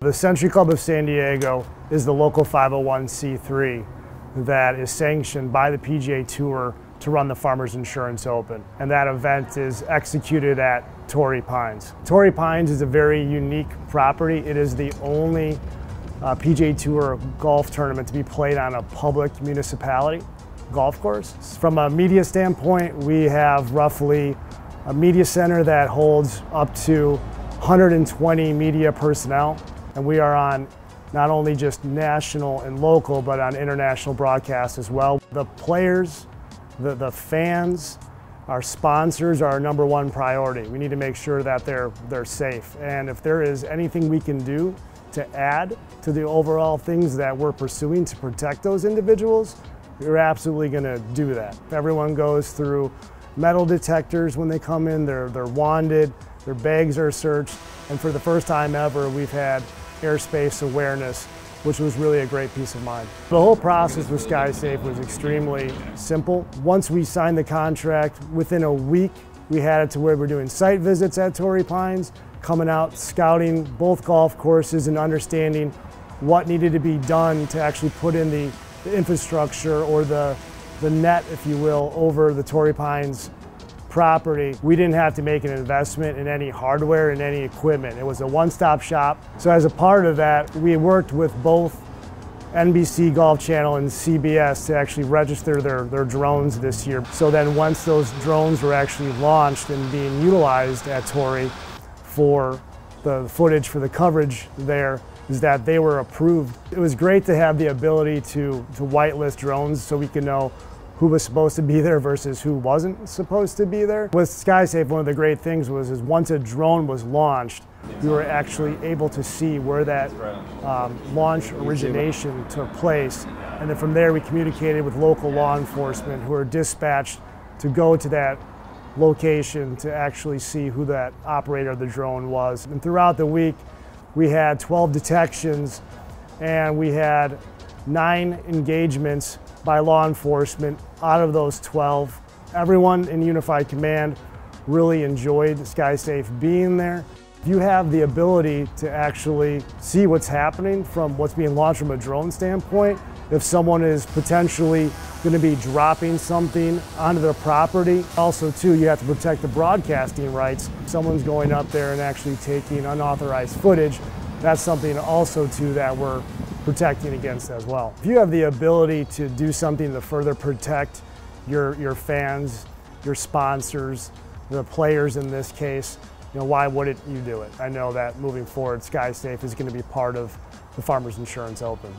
The Century Club of San Diego is the local 501c3 that is sanctioned by the PGA Tour to run the Farmers Insurance Open. And that event is executed at Torrey Pines. Torrey Pines is a very unique property. It is the only uh, PGA Tour golf tournament to be played on a public municipality golf course. From a media standpoint, we have roughly a media center that holds up to 120 media personnel and we are on not only just national and local, but on international broadcasts as well. The players, the, the fans, our sponsors are our number one priority. We need to make sure that they're, they're safe. And if there is anything we can do to add to the overall things that we're pursuing to protect those individuals, we're absolutely gonna do that. Everyone goes through metal detectors when they come in, they're, they're wanded, their bags are searched, and for the first time ever, we've had airspace awareness, which was really a great peace of mind. The whole process with SkySafe was extremely simple. Once we signed the contract, within a week, we had it to where we're doing site visits at Torrey Pines, coming out, scouting both golf courses and understanding what needed to be done to actually put in the, the infrastructure or the, the net, if you will, over the Torrey Pines property, we didn't have to make an investment in any hardware and any equipment. It was a one-stop shop. So as a part of that, we worked with both NBC Golf Channel and CBS to actually register their, their drones this year. So then once those drones were actually launched and being utilized at Torrey for the footage for the coverage there, is that they were approved. It was great to have the ability to, to whitelist drones so we could know who was supposed to be there versus who wasn't supposed to be there. With SkySafe, one of the great things was is once a drone was launched, we were actually able to see where that um, launch origination took place. And then from there, we communicated with local law enforcement who were dispatched to go to that location to actually see who that operator of the drone was. And throughout the week, we had 12 detections and we had nine engagements by law enforcement out of those 12. Everyone in Unified Command really enjoyed SkySafe being there. You have the ability to actually see what's happening from what's being launched from a drone standpoint. If someone is potentially going to be dropping something onto their property. Also, too, you have to protect the broadcasting rights. Someone's going up there and actually taking unauthorized footage. That's something also, too, that we're protecting against as well. If you have the ability to do something to further protect your, your fans, your sponsors, the players in this case, you know, why wouldn't you do it? I know that moving forward, SkySafe is going to be part of the Farmers Insurance Open.